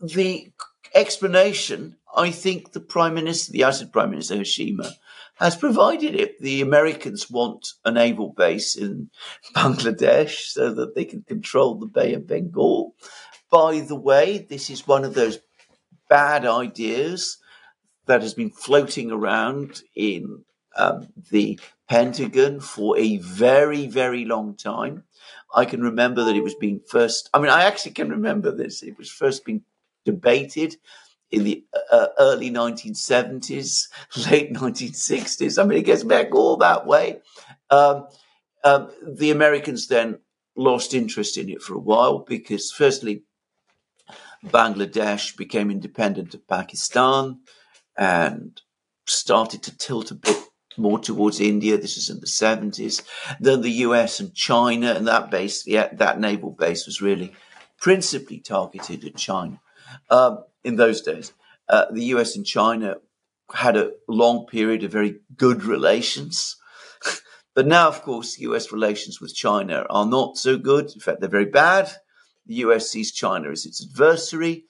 the explanation, I think the Prime Minister, the Assad Prime Minister Hasina, has provided it. The Americans want a naval base in Bangladesh so that they can control the Bay of Bengal. By the way, this is one of those bad ideas that has been floating around in um, the Pentagon for a very, very long time. I can remember that it was being first, I mean, I actually can remember this. It was first being debated in the uh, early 1970s, late 1960s. I mean, it gets back all that way. Um, um, the Americans then lost interest in it for a while because, firstly, Bangladesh became independent of Pakistan and started to tilt a bit more towards India. This was in the 70s. Then the US and China, and that base, yeah, that naval base was really principally targeted at China. Um, in those days, uh, the US and China had a long period of very good relations. but now, of course, US relations with China are not so good. In fact, they're very bad. The US sees China as its adversary.